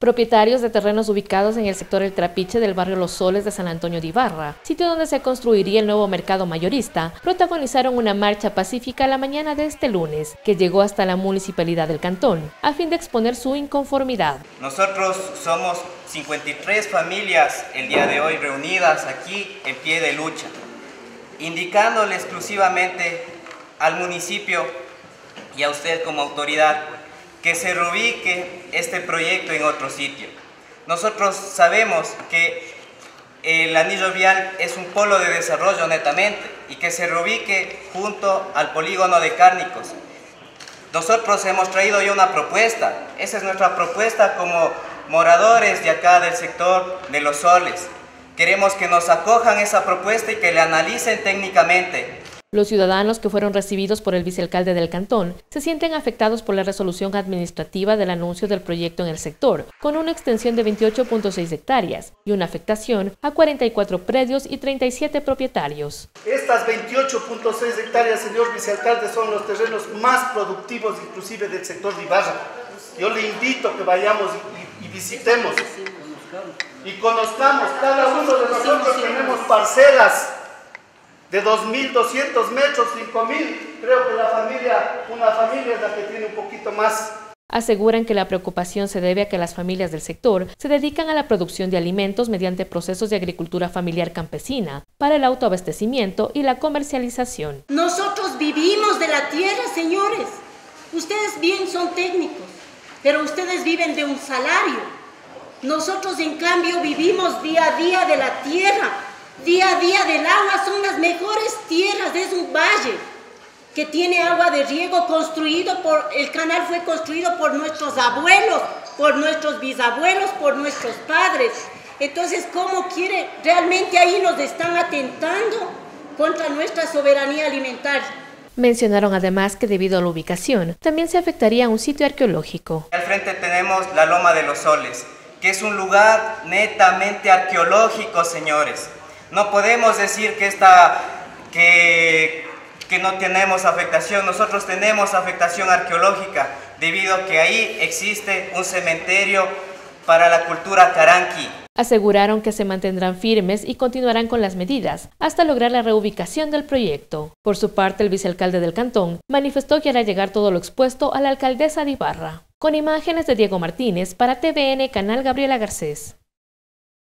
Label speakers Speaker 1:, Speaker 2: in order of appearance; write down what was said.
Speaker 1: Propietarios de terrenos ubicados en el sector El Trapiche del barrio Los Soles de San Antonio de Ibarra, sitio donde se construiría el nuevo mercado mayorista, protagonizaron una marcha pacífica la mañana de este lunes, que llegó hasta la municipalidad del cantón, a fin de exponer su inconformidad.
Speaker 2: Nosotros somos 53 familias el día de hoy reunidas aquí en pie de lucha, indicándole exclusivamente al municipio y a usted como autoridad que se reubique este proyecto en otro sitio. Nosotros sabemos que el anillo vial es un polo de desarrollo netamente y que se reubique junto al polígono de Cárnicos. Nosotros hemos traído ya una propuesta, esa es nuestra propuesta como moradores de acá del sector de los soles. Queremos que nos acojan esa propuesta y que la analicen técnicamente
Speaker 1: los ciudadanos que fueron recibidos por el vicealcalde del cantón se sienten afectados por la resolución administrativa del anuncio del proyecto en el sector, con una extensión de 28.6 hectáreas y una afectación a 44 predios y 37 propietarios.
Speaker 3: Estas 28.6 hectáreas, señor vicealcalde, son los terrenos más productivos inclusive del sector de Ibarra. Yo le invito que vayamos y, y visitemos y conozcamos, cada uno de nosotros tenemos parcelas de 2.200 metros, 5.000, creo que la familia, una familia es la que tiene un poquito más.
Speaker 1: Aseguran que la preocupación se debe a que las familias del sector se dedican a la producción de alimentos mediante procesos de agricultura familiar campesina para el autoabastecimiento y la comercialización.
Speaker 4: Nosotros vivimos de la tierra, señores. Ustedes bien son técnicos, pero ustedes viven de un salario. Nosotros, en cambio, vivimos día a día de la tierra, Día a día del agua son las mejores tierras, es un valle que tiene agua de riego construido por, el canal fue construido por nuestros abuelos, por nuestros bisabuelos, por nuestros padres. Entonces, ¿cómo quiere? Realmente ahí nos están atentando contra nuestra soberanía alimentaria.
Speaker 1: Mencionaron además que debido a la ubicación, también se afectaría un sitio arqueológico.
Speaker 2: Al frente tenemos la Loma de los Soles, que es un lugar netamente arqueológico, señores. No podemos decir que, que, que no tenemos afectación. Nosotros tenemos afectación arqueológica debido a que ahí existe un cementerio para la cultura caranqui.
Speaker 1: Aseguraron que se mantendrán firmes y continuarán con las medidas hasta lograr la reubicación del proyecto. Por su parte, el vicealcalde del cantón manifestó que hará llegar todo lo expuesto a la alcaldesa de Ibarra. Con imágenes de Diego Martínez para TVN Canal Gabriela Garcés.